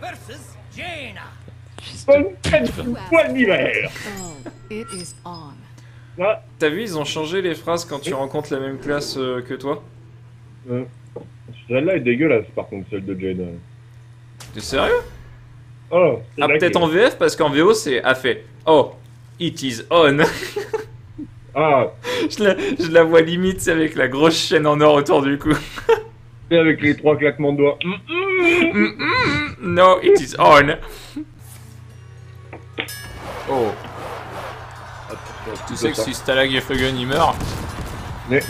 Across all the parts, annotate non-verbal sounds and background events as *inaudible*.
versus Jaina. D'hiver Oh, it is on. T'as vu, ils ont changé les phrases quand tu rencontres la même classe euh, que toi euh, Celle-là est dégueulasse par contre, celle de Jane. T'es sérieux? Oh, Ah, peut-être que- en VF, parce qu'en VO, c'est a fait. Oh, it is on. *laughs* Ah, je, la, je la vois limite, c'est avec la grosse chaîne en or autour du cou. et avec les trois claquements de doigts. Mm, mm. No, it is on. Oh, tu sais que si Stalag et Fugun il meurt, Mais. Tu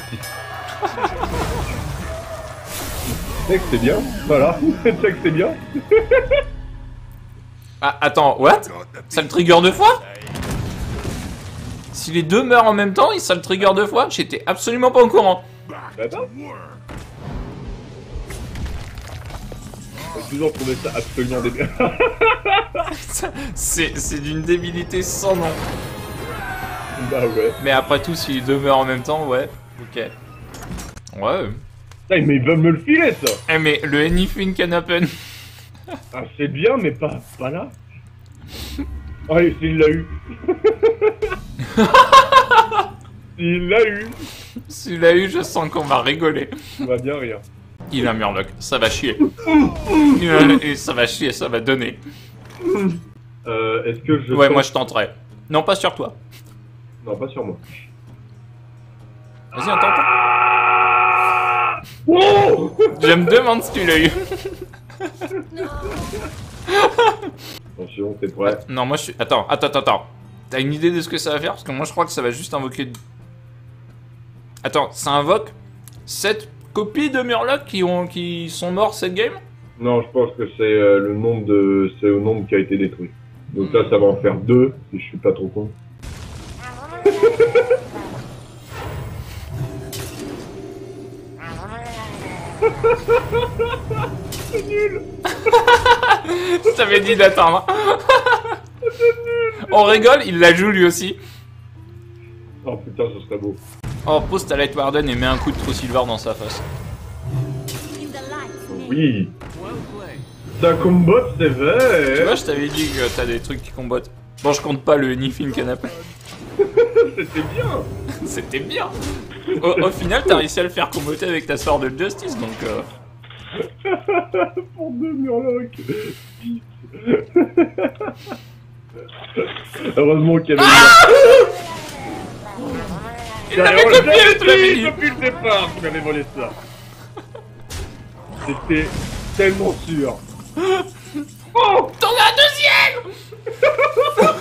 sais que c'est bien, voilà. *laughs* Tu sais que c'est bien. *laughs* Ah, attends, what? Ça le trigger deux fois? Si les deux meurent en même temps, ça le trigger deux fois? J'étais absolument pas au courant. Bah, bah. Toujours trouvé ça absolument débile. *laughs* C'est c'est d'une débilité sans nom. bah ouais. Mais après tout, si les deux meurent en même temps, ouais, ok. Ouais. Putain, mais ils veulent me le filer ça Eh mais le anything can happen. Ah, c'est bien, mais pas, pas là. Allez, s'il l'a eu. *laughs* s'il l'a eu, S'il l'a eu, je sens qu'on va rigoler. on va bien rire. Il a un murloc, ça va chier. *laughs* Et ça va chier, ça va donner. Euh, est-ce que je... Ouais, tente- moi je tenterai. Non, pas sur toi. Non, pas sur moi. Vas-y, attends. Wow Je me demande si tu l'as eu. *laughs* Attention, t'es prêt? Non, moi je suis. Attends, attends, attends, attends. T'as une idée de ce que ça va faire? Parce que moi je crois que ça va juste invoquer. Attends, ça invoque 7 copies de Murloc qui, ont... qui sont morts cette game Non, je pense que c'est euh, le nombre de... C'est le nombre qui a été détruit. Donc là, ça va en faire deux, si je suis pas trop con. Je t'avais dit d'attendre. On rigole, il la joue lui aussi. Oh putain, ce serait beau. Oh, pose ta Light Warden et mets un coup de True Silver dans sa face. Oui Well played. Ça combat Tu vois, je t'avais dit que t'as des trucs qui combattent. Bon, je compte pas le Anything Canapé. *laughs* C'était bien *laughs* C'était bien. Au, au final, t'as réussi à le faire comboter avec ta Sword of Justice, donc. euh, *laughs* Pour deux murlocs Heureusement qu'il y avait... Il avait copié le depuis, truc. depuis le départ qu'il m'avait volé ça. C'était tellement sûr. Oh T'en as un deuxième *laughs*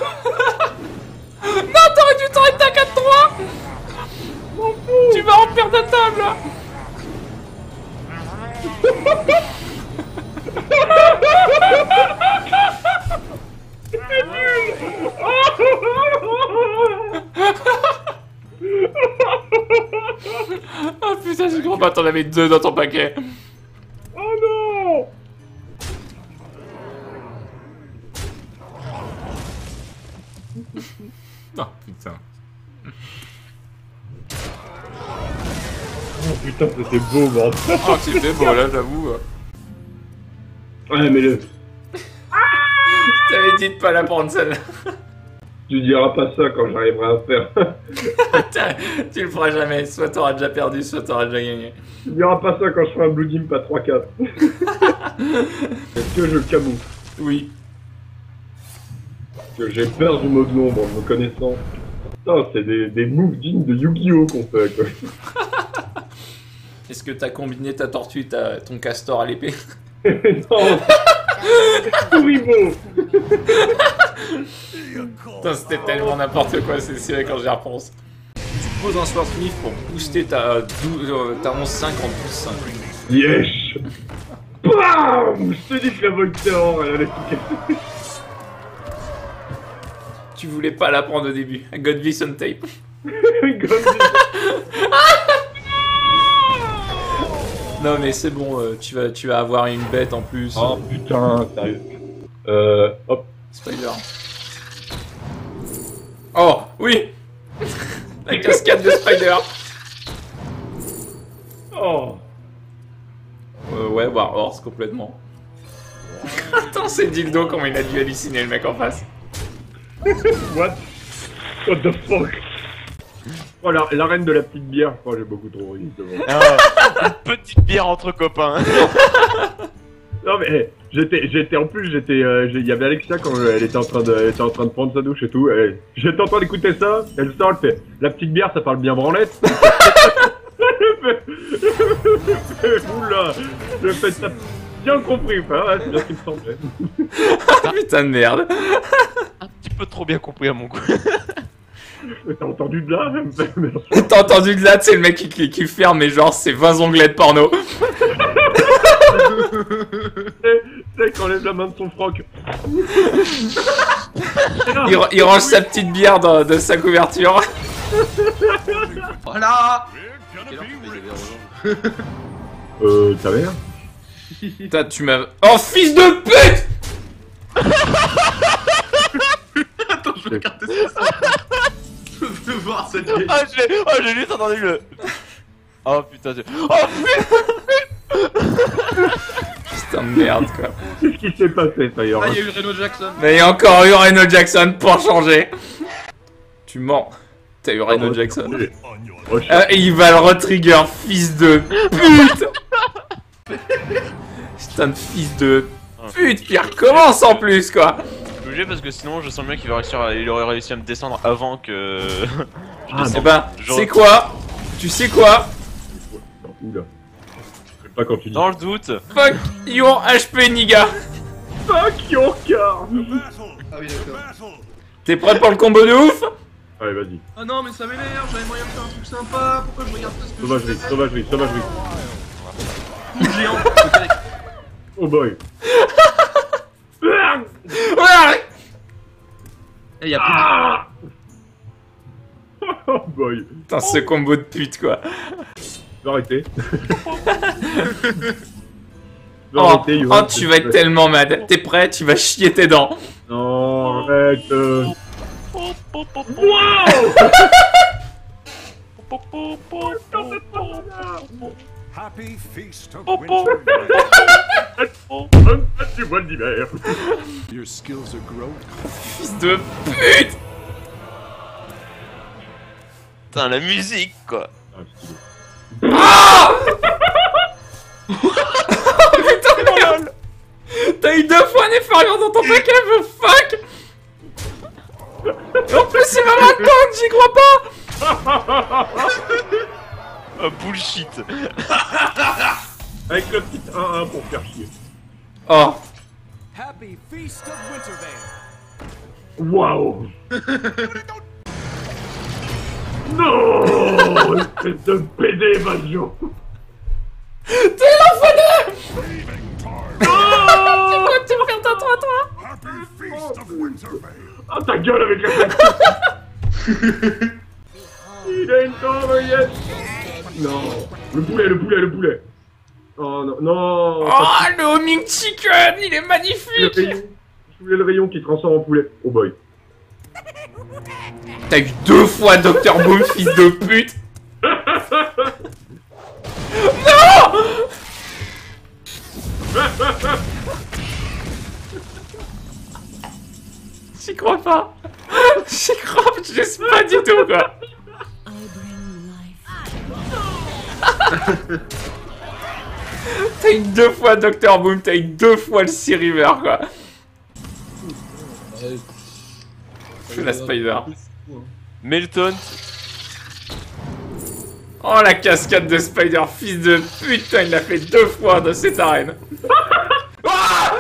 Non, t'aurais dû t'arrêter à 4-3 Tu vas remplir ta table *laughs* t'en avais deux dans ton paquet. Oh non *laughs* Oh putain. Oh putain, c'était beau, bordel Oh, c'était beau là, j'avoue. Ouais, mais le... *laughs* T'avais dit de pas la prendre celle-là. Tu diras pas ça quand j'arriverai à faire. *laughs* Tu le feras jamais. Soit t'auras déjà perdu, soit t'auras déjà gagné. tu diras pas ça quand je ferai un Blue Gimp à 3-4. Est-ce que je camoufle Oui. Parce que j'ai peur du mode l'ombre en me connaissant. Putain, c'est des, des moves dignes de Yu-Gi-Oh qu'on fait, quoi. *laughs* Est-ce que t'as combiné ta tortue et ta- ton castor à l'épée? *laughs* Non Kuribo Putain, c'était tellement n'importe quoi, c'est vrai quand j'y repense. Tu poses un Swordsmith pour booster ta, 12, euh, ta 11-5 en plus 5. Yesh BAM Je te dis que la Volterror, elle allait casser. Tu voulais pas la prendre au début. Godvis on tape. *laughs* *laughs* Non mais c'est bon, euh, tu, vas, tu vas avoir une bête en plus. Oh putain, sérieux. Euh, hop. Spider. Oh, oui La cascade de Spider Oh euh, Ouais, War Horse complètement. *laughs* Attends c'est dildo comment il a dû halluciner le mec en face. What? What the fuck? Oh, la, la reine de la petite bière, oh, j'ai beaucoup trop ri. bon. Ah, une petite bière entre copains. *laughs* Non mais j'étais, j'étais en plus, j'étais, euh, il y avait Alexia quand euh, elle était en train de, elle était en train de prendre sa douche et tout. et J'étais en train d'écouter ça, elle sort, elle fait, la petite bière, ça parle bien branlette. *laughs* Oula, je fais ça bien compris, enfin, ouais, c'est bien ce qui me semblait. Putain de merde. Un petit peu trop bien compris à mon goût. T'as entendu de là *laughs* Merci. T'as entendu de là, c'est le mec qui, qui, qui ferme, mais genre, c'est 20 onglets de porno. Sais, qu'on lève la main de son froc. Il, ra- il range sa petite bière dans, de sa couverture. Voilà Euh, ta mère Putain, tu m'as. Oh, fils de pute Attends, je vais regarder ce que ça. Je veux voir cette. Ah, j'ai oh, j'ai juste entendu le. Oh putain, j'ai- Oh Putain *laughs* de merde, quoi. Qu'est-ce qui s'est passé, Ah, il y a eu Reno Jackson. Mais il y a encore eu Reno Jackson pour changer. Tu mens. T'as eu Reno Jackson. Je- Ah, et il va le retrigger, fils de pute Putain de fils de pute, qui recommence en plus, quoi Je parce que sinon je sens bien qu'il va réussir à... il aurait réussi à me descendre avant que. *laughs* Ah, Eh ben, Je- c'est quoi? Tu sais quoi? Oula. Je sais pas quand tu dis. Dans le doute. Fuck your HP, Niga Fuck your car Ah oui, d'accord. T'es prêt pour le combo de ouf? Allez, vas-y. Ah non, mais ça m'énerve, j'avais moyen de faire un truc sympa. Pourquoi je regarde pas ce que je Sauvagerie, fais sauvagerie, sauvagerie. Coup géant. Oh boy. *laughs* Ouais Eh, y'a plus de... *laughs* Oh boy. Putain, ce combo de pute, quoi. Vais arrêter. Je vais Oh, arrêter, oh, tu vas être tellement mad. T'es prêt Tu vas chier tes dents. Non, arrête. euh. Happy feast of Oh, winter. Un petit mois d'hiver. Your skills are growing. Fils de pute Putain, la musique quoi. Ah, stylé. Putain, lol T'as eu deux fois un inférieur dans ton paquet, the fuck En plus, c'est ma main compte, j'y crois pas *laughs* Ah, bullshit. *laughs* Avec le petit 1-1 pour faire chier. Oh Happy feast of Wintervale. *laughs* Non Espèce de PD évasion T'es l'enfant Pourquoi tu perds ta toi, toi Happy feast of Wintervale. Ah ta gueule avec la Il a une tendresse Non Le poulet, le poulet, le poulet Oh non, non Oh, le homing chicken, il est Le magnifique. rayon. Je voulais le rayon qui transforme en poulet. Oh boy. T'as eu deux fois Dr Boom, fils de pute *laughs* J'y crois pas. *laughs* J'y crois pas, je sais pas du tout quoi. *laughs* T'as eu deux fois Dr Boom, t'as eu deux fois le Sea River quoi. Fais la Spider. Melton. Oh la cascade de Spider, fils de putain, il l'a fait deux fois dans cette arène. *laughs* Ah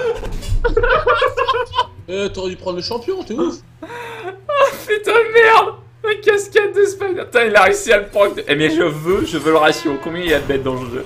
Euh, t'aurais dû prendre le champion, t'es ouf Putain de merde La cascade de Spider. Putain, il a réussi à le prendre. Eh mais je veux, je veux le ratio. Combien il y a de bêtes dans le jeu?